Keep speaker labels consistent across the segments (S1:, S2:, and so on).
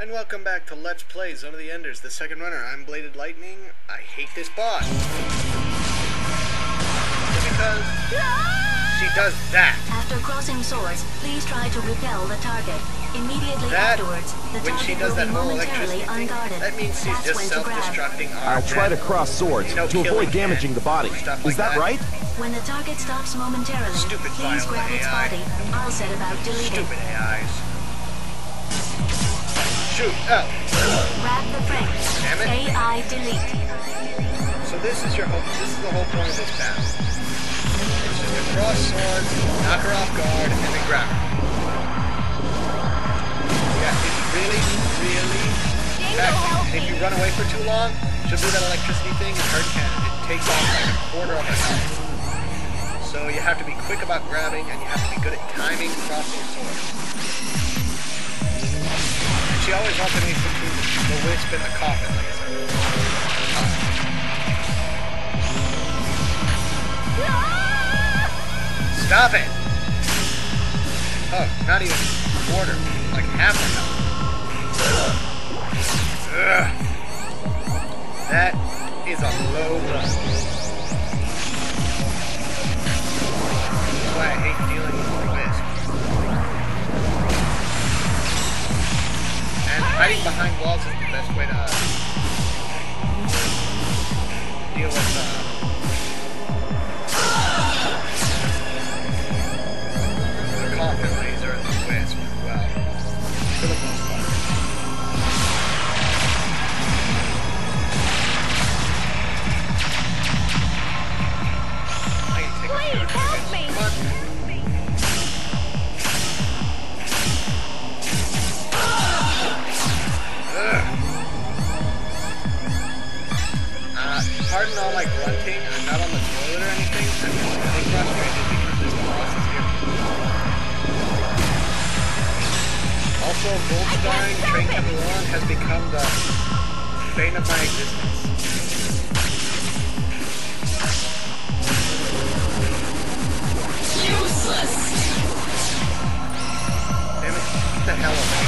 S1: And welcome back to Let's Play Zone of the Enders, the second runner. I'm Bladed Lightning. I hate this boss. Because she does that.
S2: After crossing swords, please try to repel the target. Immediately
S1: That,
S2: afterwards, the
S1: when she
S2: target
S1: does
S2: will
S1: that
S2: be momentarily unguarded.
S1: that means she's
S2: That's
S1: just
S2: when to grab.
S1: self-destructing
S3: I'll try to cross swords
S1: You know,
S3: to avoid damaging
S1: it,
S3: the body.
S1: stuff
S3: Is that
S1: that.
S3: right?
S2: When the target stops momentarily,
S1: Stupid
S2: please
S1: Viola
S2: grab its body. I'll set about deleting.
S1: Stupid AIs. Shoot! Oh!
S2: Grab the frame.
S1: Damn it.
S2: AI delete.
S1: So this is your whole, this is the whole point of this battle. It's just to cross swords, knock her off guard, and then grab her. Yeah, it's really, really taxing. If you run away for too long, she'll do that electricity thing and hurt can it takes off like a quarter of her health. So you have to be quick about grabbing and you have to be good at timing crossing swords. And she always alternates between the wisp and the coffin laser. Stop it! Oh, not even a quarter, like half a my grunting. I'm not on the toilet or anything. I'm just really frustrated because this boss is here. Also, Goldstein, Train Captain has become the bane of my existence. Useless! Damn it, get the hell away.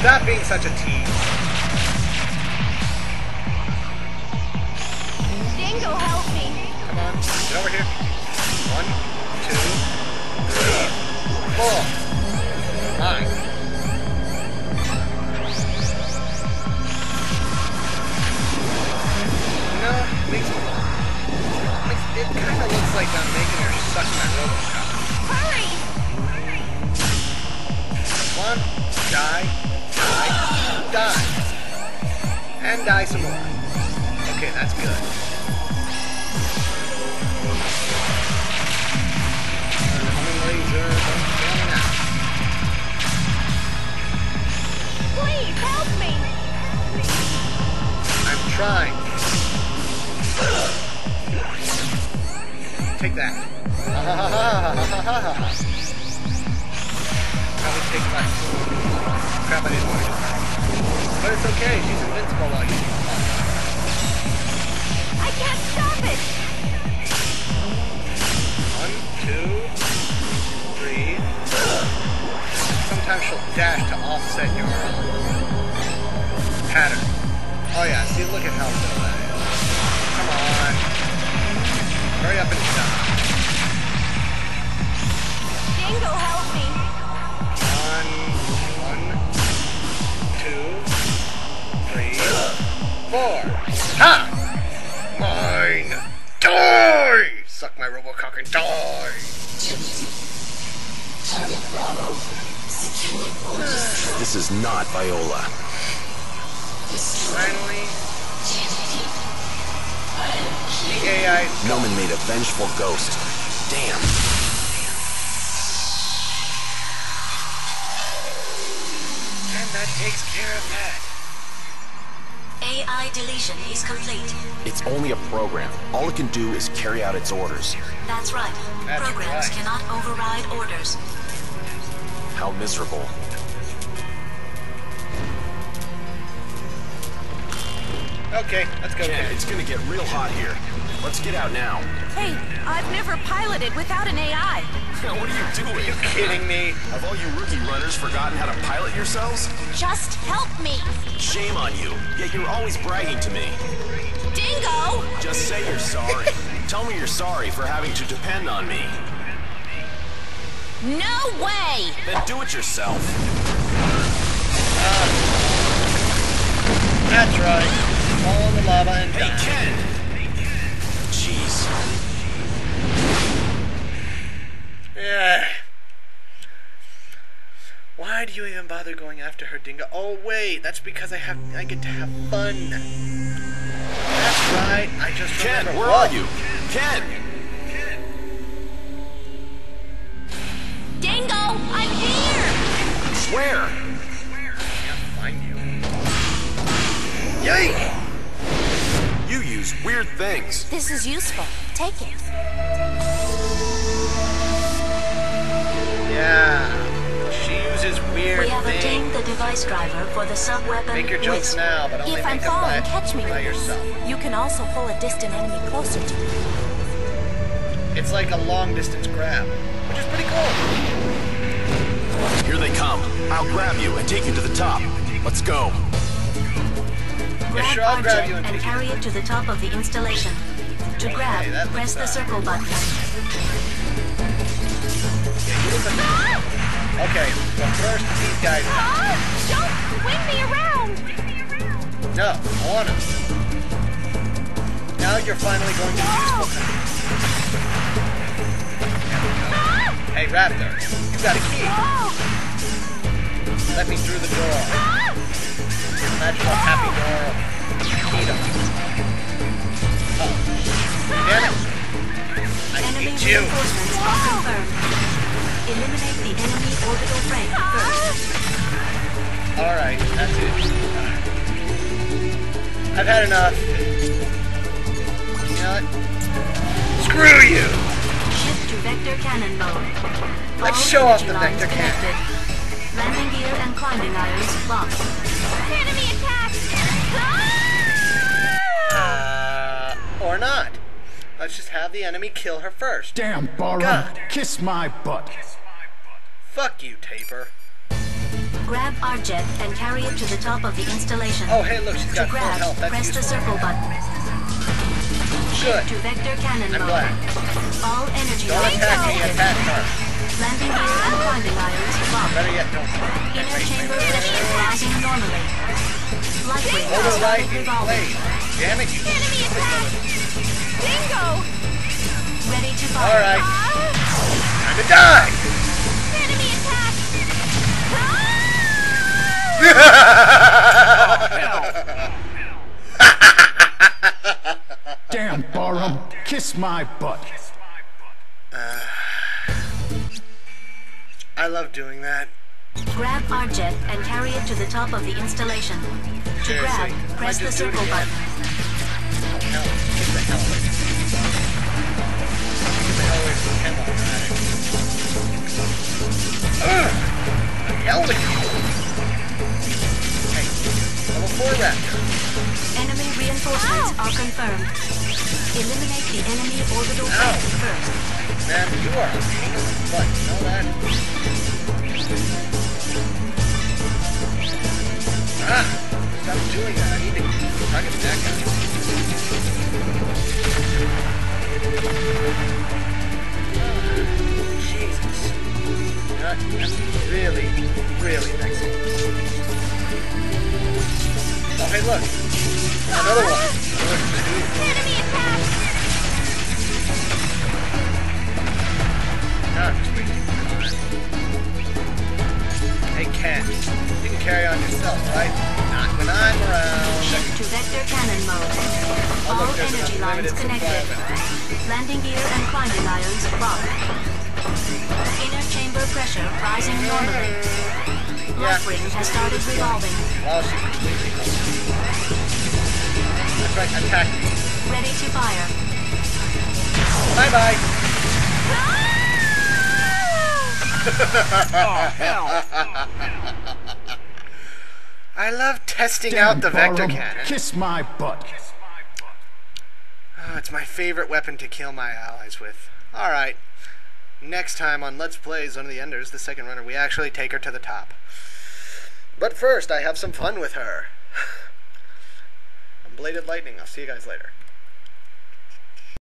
S1: Stop being such a tease.
S4: Dingo, help me.
S1: Come on, get over here. One, two, three, four. You know, it makes, makes it kind of looks like I'm making her suck my Robocop.
S4: Hurry!
S1: Come on, die, die, die. And die some more. Okay, that's good. Take my crap. I didn't want to do that. But it's okay. She's invincible while you.
S4: I can't stop it.
S1: One, two, three. Sometimes she'll dash to offset your pattern. Oh yeah, see, look at how that is. Come on. Hurry up and four. Ha! Mine! Die! Suck my Robocock and die!
S3: This is not Viola.
S1: Finally. The AI
S3: Nohman made a vengeful ghost. Damn.
S1: And that takes care of that.
S2: AI deletion is complete.
S3: It's only a program. All it can do is carry out its orders.
S2: That's right.
S1: That's
S2: Programs
S1: right.
S2: cannot override orders.
S3: How miserable.
S1: Okay, let's go.
S3: Ken,
S1: Ken.
S3: it's gonna get real hot here. Let's get out now.
S4: Hey, I've never piloted without an AI.
S3: what are you doing?
S1: Are you kidding me?
S3: Have all you rookie runners forgotten how to pilot yourselves?
S4: Just help me.
S3: Shame on you. Yet you're always bragging to me.
S4: Dingo!
S3: Just say you're sorry. Tell me you're sorry for having to depend on me.
S4: No way!
S3: Then do it yourself.
S1: That's right. Fall in the lava and
S3: Hey,
S1: die.
S3: Ken!
S1: Why do you even bother going after her, Dingo? Oh wait, that's because I have I get to have fun. That's right. I just
S3: Ken,
S1: remember.
S3: where
S1: Whoa.
S3: are you? Ken!
S4: Dingo, I'm here!
S3: Where?
S1: Can't find you. Yikes!
S3: You use weird things.
S4: This is useful. Take it.
S1: Yeah. She uses weird
S2: We have obtained the device driver for the sub-weapon
S1: Make your jokes
S2: Wisp.
S1: now, but only
S4: If
S1: make
S4: I'm
S1: them
S4: falling,
S1: by,
S4: catch me
S1: by
S4: with this.
S1: yourself.
S4: You can also pull a distant enemy closer to you.
S1: It's like a long distance grab, which is pretty cool.
S3: Here they come. I'll grab you and take you to the top. Let's go.
S2: Grab
S1: sure, I'll grab you and
S2: and carry it to the top of the installation. To
S1: Okay,
S2: grab,
S1: that
S2: press the circle button.
S1: Okay, so first these guys.
S4: Ah! Don't swing me around!
S1: No, I want him. Now you're finally going to be useful. There we go.
S4: Ah!
S1: Hey, Raptor, you got a key. Let me through the door.
S4: Ah!
S1: Magical happy door. Keyed up. Oh. Damn it. I
S2: Enemy
S1: hate you.
S2: Reinforcements are confirmed. Eliminate the enemy orbital frame first.
S1: Alright, that's it. I've had enough. You know what? Screw you!
S2: Shift to vector cannon mode.
S1: Let's show off the vector cannon.
S2: connected. Landing gear and climbing irons locked.
S4: Enemy attack! Ah!
S1: Uh, or not. Let's just have the enemy kill her first.
S5: Damn, Barham.
S1: God.
S5: Kiss my butt.
S1: Fuck you, Taper.
S2: Grab Arjet and carry it to the top of the installation.
S1: Oh, hey, look, she's
S2: to
S1: got full
S2: grab,
S1: health. That's
S2: press the circle button.
S1: Good.
S2: To vector cannon
S1: I'm
S2: mode.
S1: glad.
S2: All energy
S1: Don't attack me, attack her.
S2: Landing gear and climbing irons locked.
S1: Better yet, don't.
S2: Inner chamber
S1: wait, wait.
S2: pressure rising normally. Light ring
S1: Hold
S2: has
S1: it right,
S2: started
S1: you
S2: revolving.
S1: blade. Damn it, you
S4: Enemy attack! Dingo!
S2: Ready to fire.
S1: Alright, time to die!
S5: Damn, Barham. Kiss my butt.
S1: I love doing that.
S2: Grab Arjet and carry it to the top of the installation. To
S1: Seriously,
S2: grab, press the
S1: just do it
S2: circle button.
S1: Hell, get the hell away from. Get the hell away from him already. Ugh! The hell level 4 raptor.
S2: Enemy reinforcements are confirmed. Eliminate the enemy orbital
S1: Ow.
S2: first.
S1: Man, you are a pain in the butt, you know that? Ah! Stop doing that. I need to target that guy. Carry on yourself, right? Not when I'm around.
S2: Shift to vector cannon mode.
S1: Oh,
S2: All
S1: look, there's an
S2: energy lines connected. Landing gear and climbing irons locked. Inner chamber pressure rising normally. Light ring has started revolving.
S1: While she's completely covered. That's right, attack.
S2: Ready to fire.
S1: Bye-bye. Ah! I love testing
S5: Damn,
S1: out the vector cannon.
S5: Kiss my butt.
S1: Ah, it's my favorite weapon to kill my allies with. Alright. Next time on Let's Play Zone of the Enders, the second runner, we actually take her to the top. But first, I have some fun with her. I'm Bladed Lightning. I'll see you guys later.